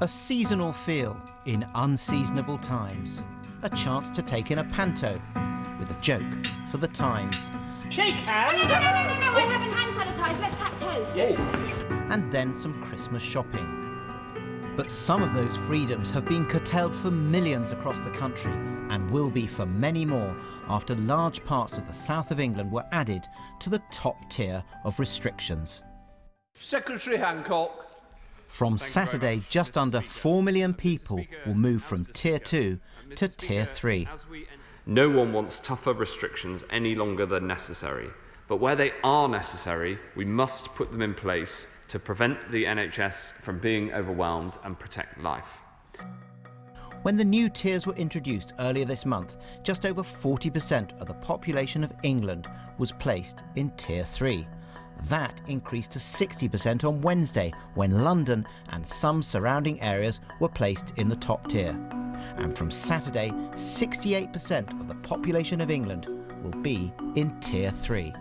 A seasonal feel in unseasonable times. A chance to take in a panto with a joke for the times. Shake hands! Oh, no, no, no, no, no, no, we're having hand sanitize. Let's tap toes. Yes. and then some Christmas shopping. But some of those freedoms have been curtailed for millions across the country and will be for many more after large parts of the south of England were added to the top tier of restrictions. Secretary Hancock. From Saturday, just under 4 million people will move from Tier 2 to Tier 3. No one wants tougher restrictions any longer than necessary. But where they are necessary, we must put them in place to prevent the NHS from being overwhelmed and protect life. When the new tiers were introduced earlier this month, just over 40% of the population of England was placed in Tier 3. That increased to 60% on Wednesday when London and some surrounding areas were placed in the top tier. And from Saturday, 68% of the population of England will be in Tier 3.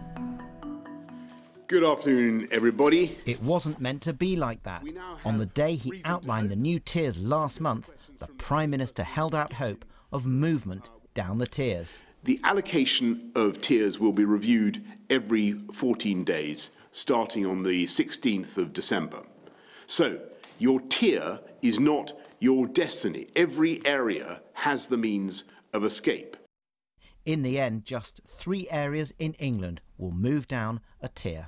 Good afternoon, everybody. It wasn't meant to be like that. On the day he outlined the new tiers last month, the Prime Minister held out hope of movement down the tiers. The allocation of tiers will be reviewed every 14 days, starting on the 16th of December. So, your tier is not your destiny. Every area has the means of escape. In the end, just three areas in England will move down a tier.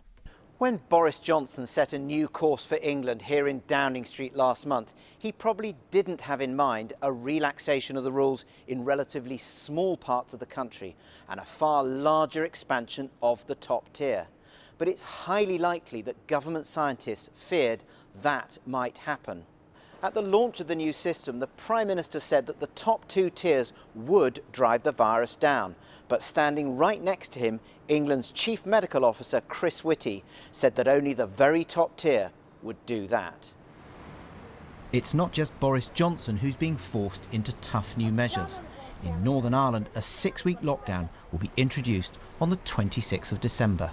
When Boris Johnson set a new course for England here in Downing Street last month, he probably didn't have in mind a relaxation of the rules in relatively small parts of the country and a far larger expansion of the top tier. But it's highly likely that government scientists feared that might happen. At the launch of the new system, the Prime Minister said that the top two tiers would drive the virus down. But standing right next to him, England's Chief Medical Officer Chris Whitty said that only the very top tier would do that. It's not just Boris Johnson who's being forced into tough new measures. In Northern Ireland, a six week lockdown will be introduced on the 26th of December.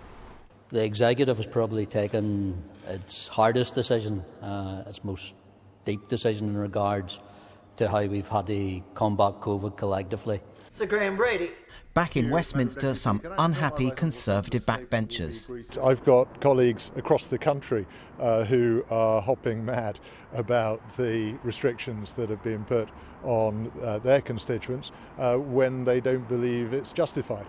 The executive has probably taken its hardest decision, uh, its most deep decision in regards to how we've had to combat COVID collectively. Sir Graham Brady. Back in Westminster, some unhappy Conservative backbenchers. I've got colleagues across the country uh, who are hopping mad about the restrictions that have been put on uh, their constituents uh, when they don't believe it's justified.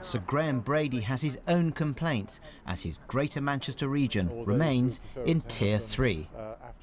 Sir Graham Brady has his own complaints as his Greater Manchester region remains in Tier 3.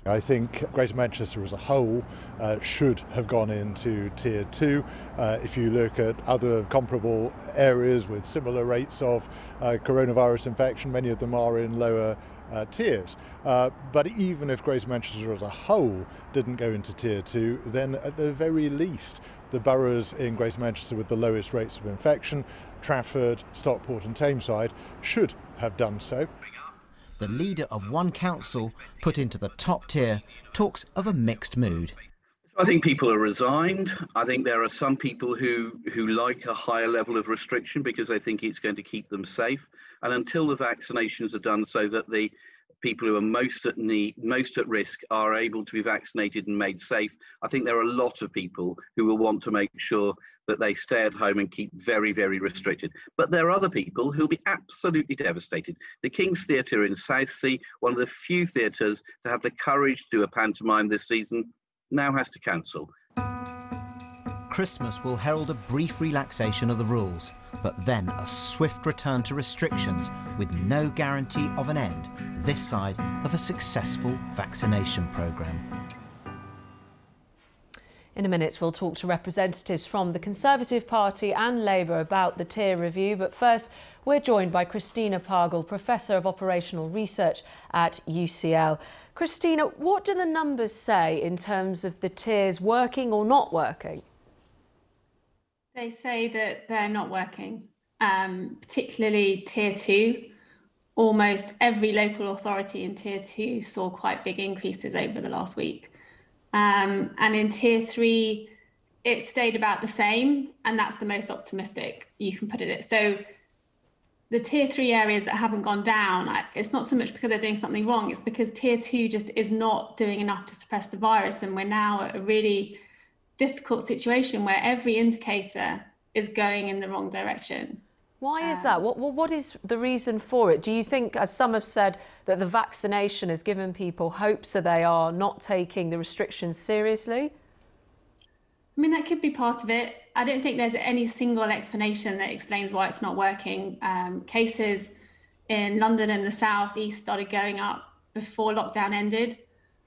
I think Greater Manchester as a whole uh, should have gone into Tier 2. Uh, if you look at other comparable areas with similar rates of uh, coronavirus infection, many of them are in lower uh, tiers. Uh, but even if Greater Manchester as a whole didn't go into Tier 2, then at the very least, the boroughs in Greater Manchester with the lowest rates of infection, Trafford, Stockport, and Tameside, should have done so. The leader of one council, put into the top tier, talks of a mixed mood. I think people are resigned. I think there are some people who, who like a higher level of restriction because they think it's going to keep them safe. And until the vaccinations are done so that the people who are most at need, most at risk are able to be vaccinated and made safe. I think there are a lot of people who will want to make sure that they stay at home and keep very, very restricted. But there are other people who'll be absolutely devastated. The King's Theatre in Southsea, one of the few theatres to have the courage to do a pantomime this season, now has to cancel. Christmas will herald a brief relaxation of the rules, but then a swift return to restrictions with no guarantee of an end this side of a successful vaccination programme. In a minute, we'll talk to representatives from the Conservative Party and Labour about the tier review. But first, we're joined by Christina Pagel, Professor of Operational Research at UCL. Christina, what do the numbers say in terms of the tiers working or not working? They say that they're not working, um, particularly tier two. Almost every local authority in tier two saw quite big increases over the last week. Um, and in tier three, it stayed about the same, and that's the most optimistic you can put it. So the tier three areas that haven't gone down, it's not so much because they're doing something wrong, it's because tier two just is not doing enough to suppress the virus. And we're now at a really difficult situation where every indicator is going in the wrong direction. Why is that? What, what is the reason for it? Do you think, as some have said, that the vaccination has given people hope so they are not taking the restrictions seriously? I mean, that could be part of it. I don't think there's any single explanation that explains why it's not working. Um, cases in London and the South East started going up before lockdown ended.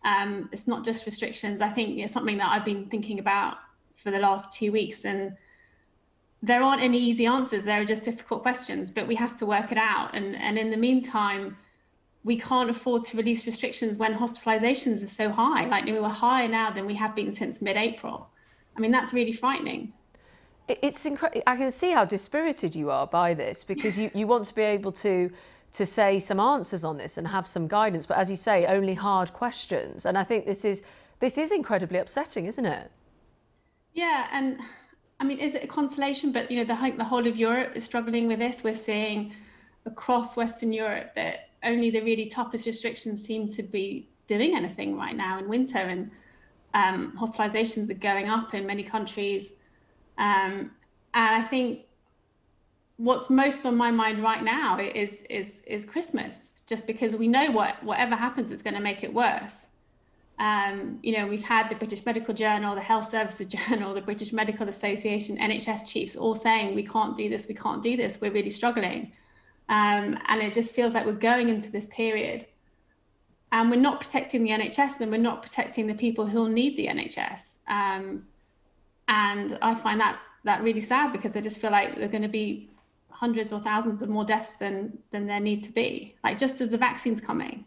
Um, it's not just restrictions. I think it's something that I've been thinking about for the last two weeks. And there aren't any easy answers. There are just difficult questions, but we have to work it out. And, and in the meantime, we can't afford to release restrictions when hospitalizations are so high. Like we were higher now than we have been since mid April. I mean, that's really frightening. It's incredible. I can see how dispirited you are by this because you, you want to be able to to say some answers on this and have some guidance. But as you say, only hard questions. And I think this is this is incredibly upsetting, isn't it? Yeah, and I mean, is it a consolation? But you know, the the whole of Europe is struggling with this. We're seeing across Western Europe that only the really toughest restrictions seem to be doing anything right now in winter, and um, hospitalizations are going up in many countries. Um, and I think what's most on my mind right now is is is Christmas, just because we know what whatever happens, it's going to make it worse. Um, you know, we've had the British Medical Journal, the Health Services Journal, the British Medical Association, NHS chiefs all saying we can't do this, we can't do this, we're really struggling. Um, and it just feels like we're going into this period and we're not protecting the NHS, and we're not protecting the people who'll need the NHS. Um, and I find that that really sad because I just feel like there are going to be hundreds or thousands of more deaths than than there need to be. Like just as the vaccine's coming.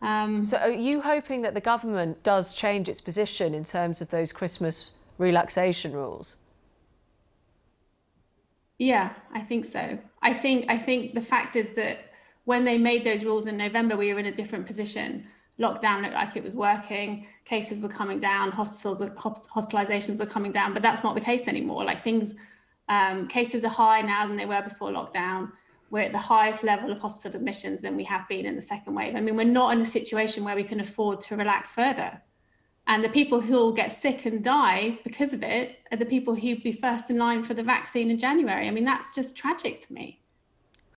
Um, so are you hoping that the government does change its position in terms of those Christmas relaxation rules? Yeah, I think so. I think I think the fact is that when they made those rules in November, we were in a different position. Lockdown looked like it was working, cases were coming down, hospitals were hospitalizations were coming down, but that's not the case anymore. Like things, um, cases are high now than they were before lockdown. We're at the highest level of hospital admissions than we have been in the second wave. I mean, we're not in a situation where we can afford to relax further. And the people who will get sick and die because of it are the people who'd be first in line for the vaccine in January. I mean, that's just tragic to me.